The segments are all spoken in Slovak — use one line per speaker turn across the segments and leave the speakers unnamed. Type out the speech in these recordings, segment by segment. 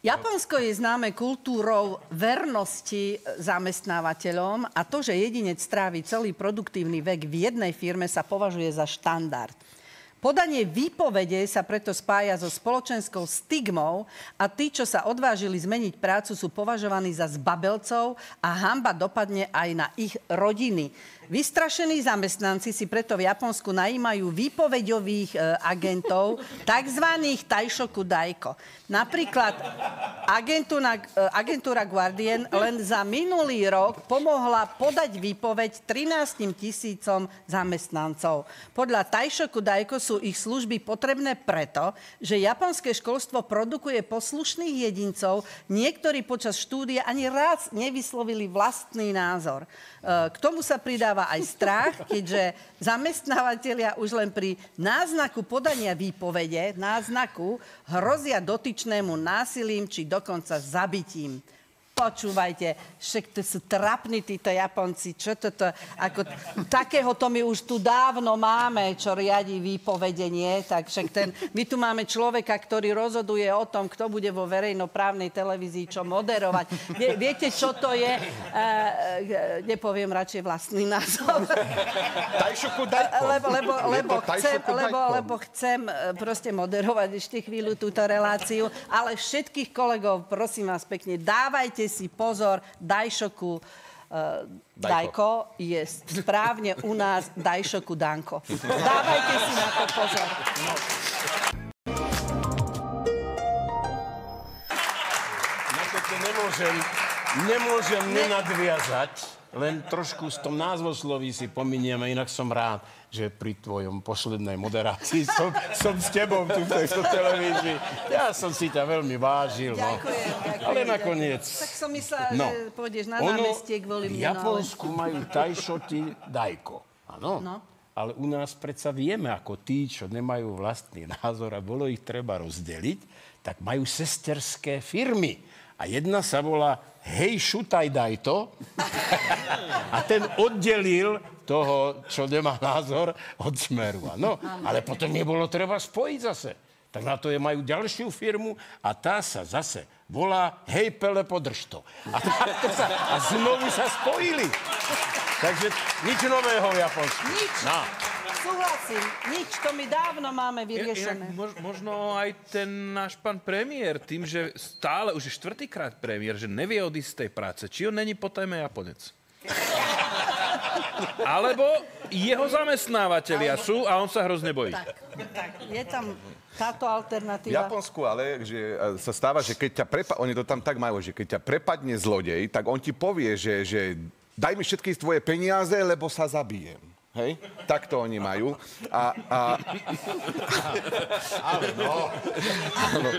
Japonsko je známe kultúrou vernosti zamestnávateľom a to, že jedinec strávi celý produktívny vek v jednej firme sa považuje za štandard. Podanie výpovede sa preto spája so spoločenskou stigmou a tí, čo sa odvážili zmeniť prácu, sú považovaní za zbabelcov a hamba dopadne aj na ich rodiny. Vystrašení zamestnanci si preto v Japonsku najímajú výpoveďových e, agentov, tzv. Taishoku Daiko. Napríklad agentúra, e, agentúra Guardian len za minulý rok pomohla podať výpoveď 13 tisícom zamestnancov. Podľa Taishoku Daiko sú ich služby potrebné preto, že japonské školstvo produkuje poslušných jedincov, niektorí počas štúdia ani raz nevyslovili vlastný názor. E, k tomu sa pridáva vyvoláva aj strach, keďže zamestnávateľia už len pri náznaku podania výpovede, náznaku, hrozia dotyčnému násilím či dokonca zabitím počúvajte, však to sú trapní títo Japonci, čo toto, ako takéhoto my už tu dávno máme, čo riadi výpovedenie, tak však ten, my tu máme človeka, ktorý rozhoduje o tom, kto bude vo verejnoprávnej televízii čo moderovať. Vie, viete, čo to je? E, e, nepoviem radšej vlastný názov. Lebo, lebo, lebo, chcem, lebo, lebo chcem proste moderovať ešte chvíľu túto reláciu, ale všetkých kolegov, prosím vás pekne, dávajte si pozor, Dajšoku uh, Dajko je správne u nás Dajšoku Danko. Dávajte si na to pozor.
Na to nemôžem, nemôžem nenadviazať len trošku s tom názvosloví si pominieme, inak som rád, že pri tvojom poslednej moderácii som, som s tebou tu v tejto televízii. Ja som si ťa veľmi vážil.
No. Ďakujem.
Ale nakoniec...
Tak som myslela, no. že pôjdeš na námestie kvôli
mne. V Japonsku ale... majú tajšoti dajko. Áno. No. Ale u nás predsa vieme, ako tí, čo nemajú vlastný názor a bolo ich treba rozdeliť, tak majú sesterské firmy. A jedna sa volá hej, šutaj, daj to. A ten oddelil toho, čo nemá názor, od smeru. No, ale potom nebolo treba spojiť zase. Tak na to je majú ďalšiu firmu a tá sa zase volá Hej Pele, podrž to. A, sa, a znovu sa spojili. Takže nič nového v Japonsku.
Nič. No súhlasím. Nič, to my dávno máme vyriešené.
Mož, možno aj ten náš pán premiér, tým, že stále už je štvrtýkrát premiér, že nevie odísť z tej práce. Či on není potajme Japonec? Alebo jeho zamestnávateľia Alebo... sú a on sa hrozne bojí. Tak,
tak, je tam táto alternatíva.
V Japonsku ale, že sa stáva, že keď ťa prepa- oni to tam tak majú, že keď ťa prepadne zlodej, tak on ti povie, že, že daj mi všetky tvoje peniaze, lebo sa zabijem. Hej? Tak to oni majú. A, a...
Ale no.
no.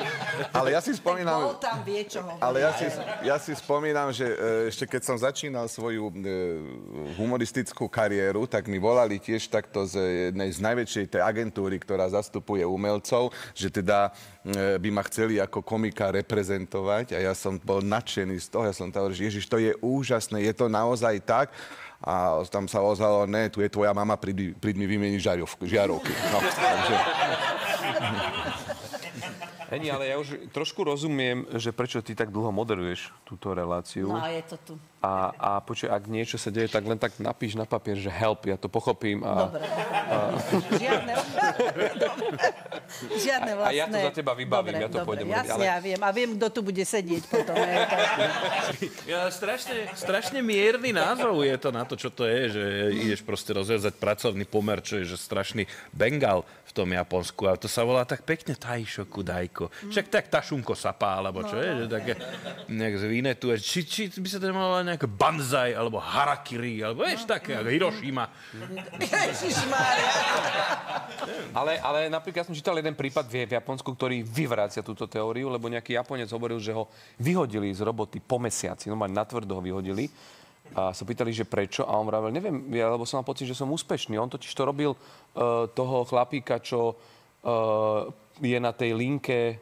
Ale ja si spomínam...
Bol tam vie, čo
Ale ja si, ja si spomínam, že e, ešte keď som začínal svoju e, humoristickú kariéru, tak mi volali tiež takto z jednej z najväčšej tej agentúry, ktorá zastupuje umelcov, že teda e, by ma chceli ako komika reprezentovať a ja som bol nadšený z toho. Ja som tam že Ježiš, to je úžasné, je to naozaj tak a tam sa ozvalo, ne, tu je tvoja mama, príď, príď mi vymeniť žiarovky. No, takže...
Heni, ale ja už trošku rozumiem, že prečo ty tak dlho moderuješ túto reláciu.
No a je to tu.
A, a počuj, ak niečo sa deje, tak len tak napíš na papier, že help, ja to pochopím. A,
Dobre. A... Žiadne. Žiadne vlastné.
A ja to za teba vybavím, dobre, ja to dobre, pôjdem
jasne, ale... ja viem. A viem, kto tu bude sedieť potom.
ja, strašne, strašne mierny názov je to na to, čo to je, že ideš proste rozviazať pracovný pomer, čo je že strašný bengal v tom Japonsku. A to sa volá tak pekne tajšoku, dajko. Však tak tašunko sapá, alebo čo no, je, že také nejak z tu. Či, či by sa to malo nejaké banzai, alebo harakiri, alebo vieš, také, ako Hiroshima.
ale, ale napríklad som čítal jeden prípad v, v Japonsku, ktorý vyvrácia túto teóriu, lebo nejaký Japonec hovoril, že ho vyhodili z roboty po mesiaci, no natvrdo ho vyhodili. A sa pýtali, že prečo. A on vravel, neviem, ja, lebo som mal pocit, že som úspešný. On totiž to robil uh, toho chlapíka, čo uh, je na tej linke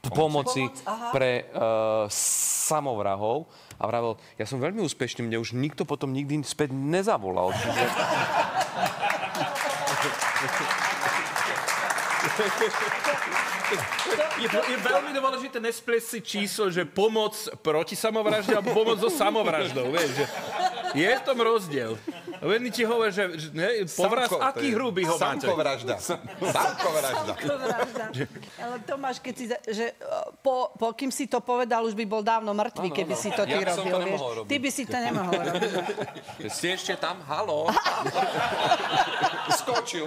pomoci Pomoc, pre uh, samovrahov a vravel, ja som veľmi úspešný, mne už nikto potom nikdy späť nezavolal. Čiže...
je, je veľmi dôležité nesplieť si číslo, že pomoc proti samovražde alebo pomoc so samovraždou. Vieš, že je v tom rozdiel. Jedni ti hovoria, že, že ne, povraz,
Samko-
aký
je
hrubý ho máte?
Samkovražda. Samkovražda.
Vražda. Ale Tomáš, keď si, že o, po, po, kým si to povedal, už by bol dávno mŕtvý,
Áno,
keby
áno.
si to ty
Ja
robil.
to
vieš.
robiť.
Ty by si to nemohol robiť.
Ste ešte tam? Halo? Skočil.